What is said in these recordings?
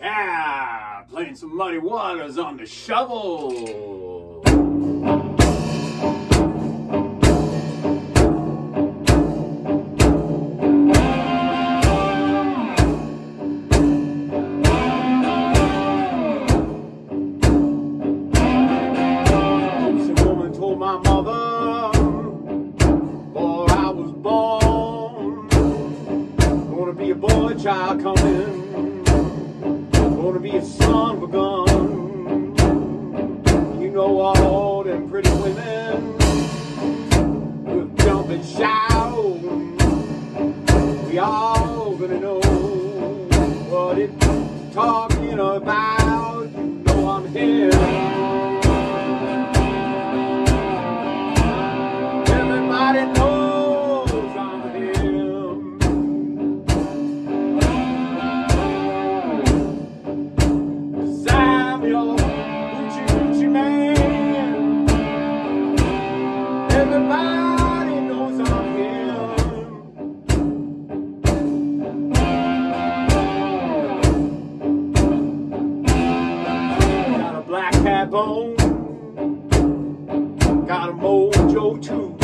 Yeah, playing some muddy waters on the shovel. Some woman told my mother, boy, I was born. Gonna be a boy child coming. Gonna be a son of a gun. You know all them pretty women will jump and shout. We all gonna know what it's talking about. Bone. Got a mojo too.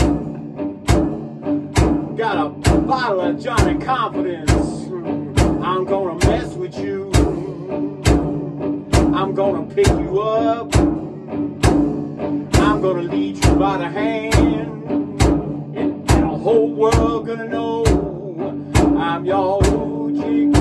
Got a bottle of Johnny Confidence. I'm gonna mess with you. I'm gonna pick you up. Gonna lead you by the hand. And the whole world gonna know I'm your Gucci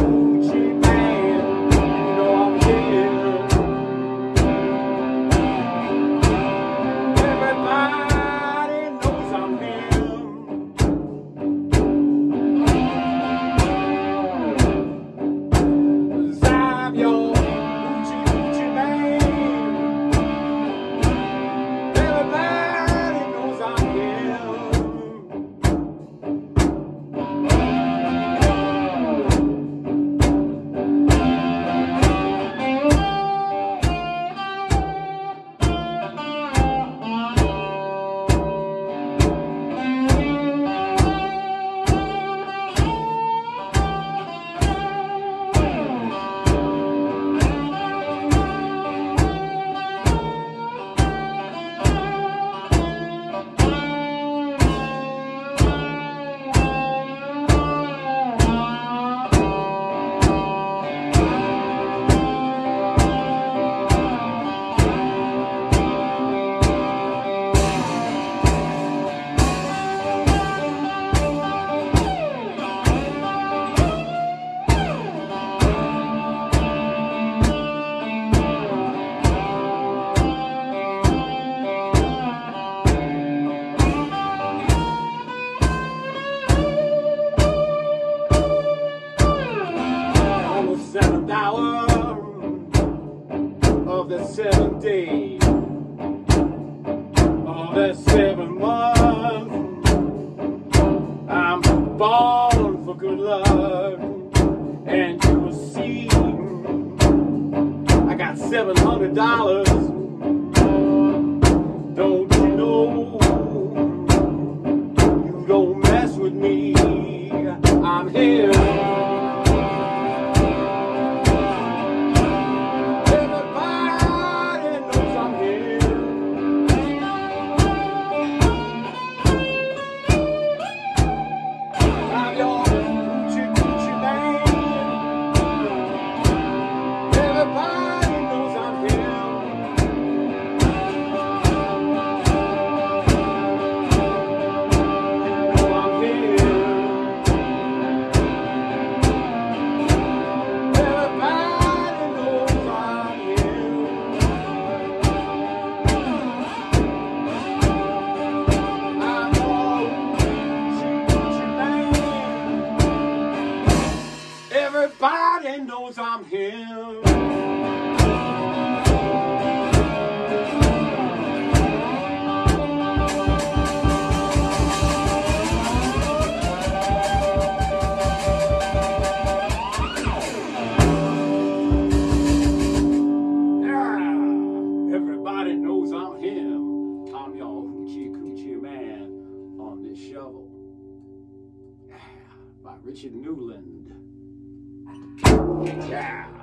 of the seven days, of the seven months. I'm born for good luck, and you will see I got seven hundred dollars. Don't you know? You don't mess with me. I'm here. Everybody knows I'm here. knows I'm him. I'm y'all hoochie coochie man on this shovel. By Richard Newland. Yeah.